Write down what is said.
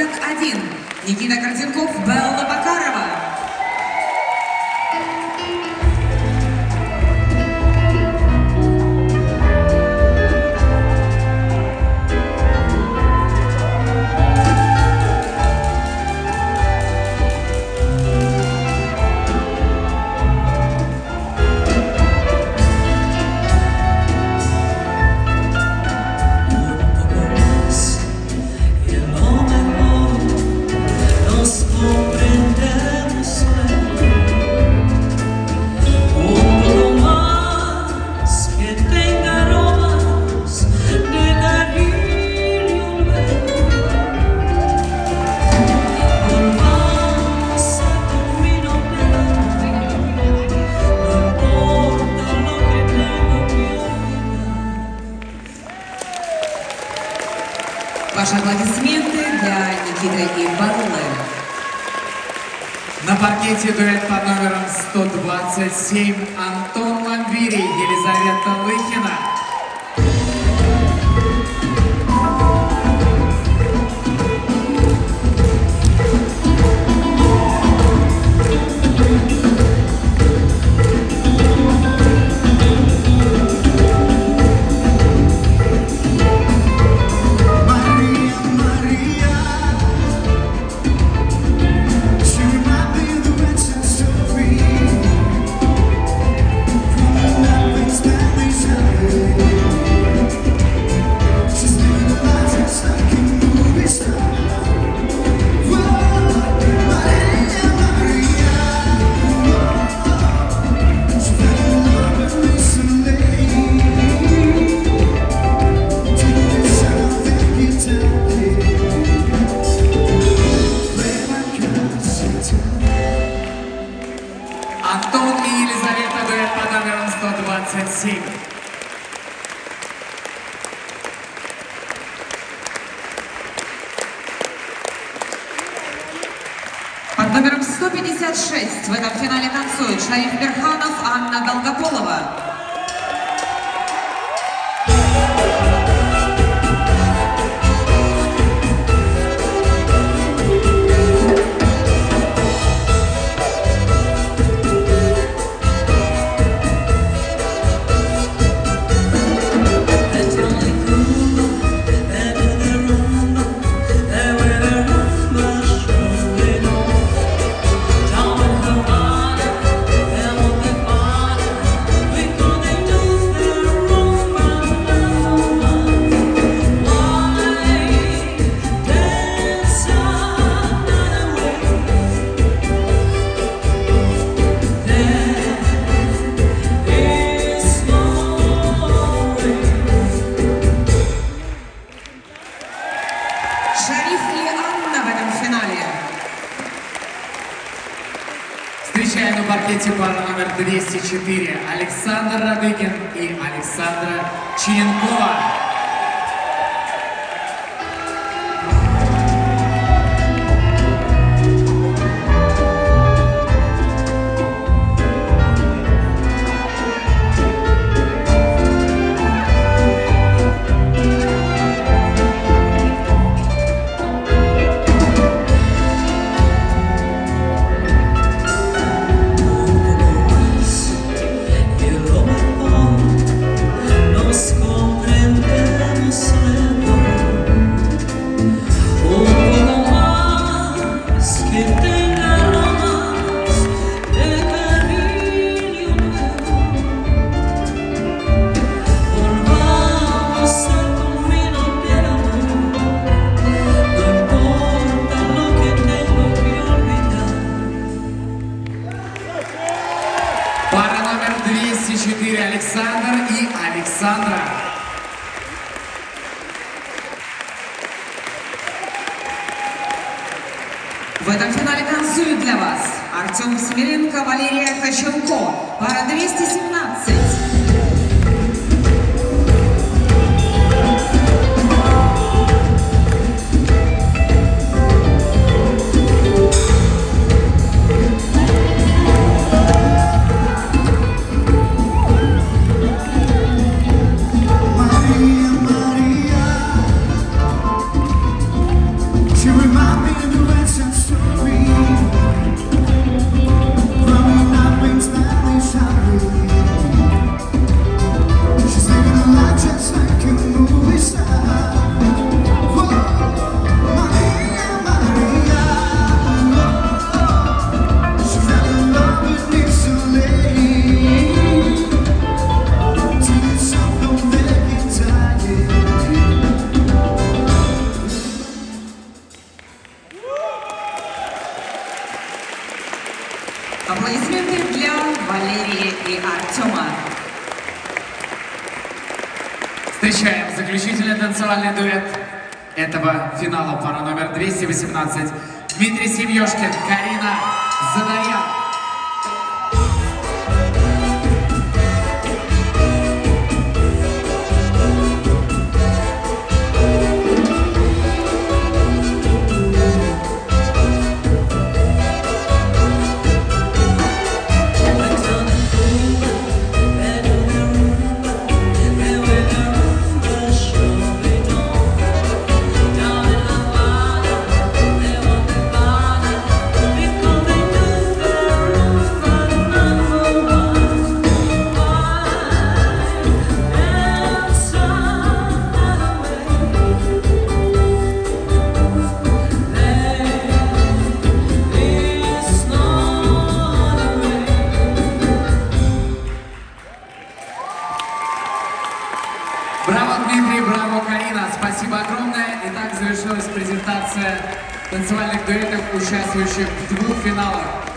Рейтинг 1. Никита Картинков, Белла Бакарова. Ваши аплодисменты для Никиты и Беллы. На паркете дуэт под номером 127 Антон Ламбирий, Елизавета Лыхина. 156 в этом финале танцуют Шариф Берханов, Анна Долгополова. Паркете пара номер 204 Александр Радыгин и Александра Черенкова. Александр и Александра. В этом финале танцуют для вас Артем Смиренко, Валерия Кочелко. Пара 217. Валерии и Артема. Встречаем заключительный танцевальный дуэт этого финала. Пара номер 218. Дмитрий Семьешкин, Карина Задарьян. Браво, Дмитрий, браво, Карина. Спасибо огромное. Итак, завершилась презентация танцевальных дуэтов, участвующих в двух финалах.